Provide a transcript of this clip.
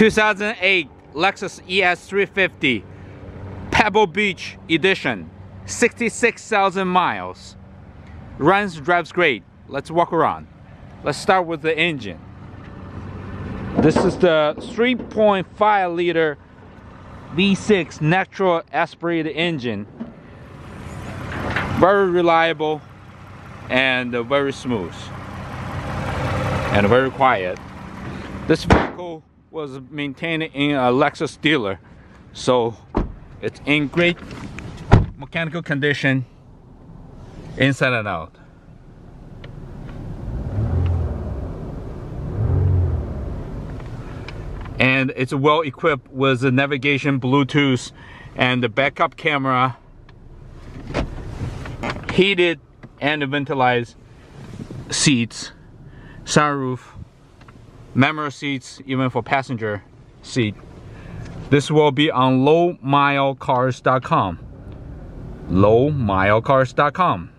2008 Lexus ES350 Pebble Beach Edition 66,000 miles. Runs drives great. Let's walk around. Let's start with the engine. This is the 3.5 liter V6 natural aspirated engine. Very reliable and very smooth and very quiet. This vehicle was maintained in a Lexus dealer. So it's in great mechanical condition inside and out. And it's well equipped with the navigation Bluetooth and the backup camera heated and ventilized seats sunroof memory seats even for passenger seat. This will be on lowmilecars.com lowmilecars.com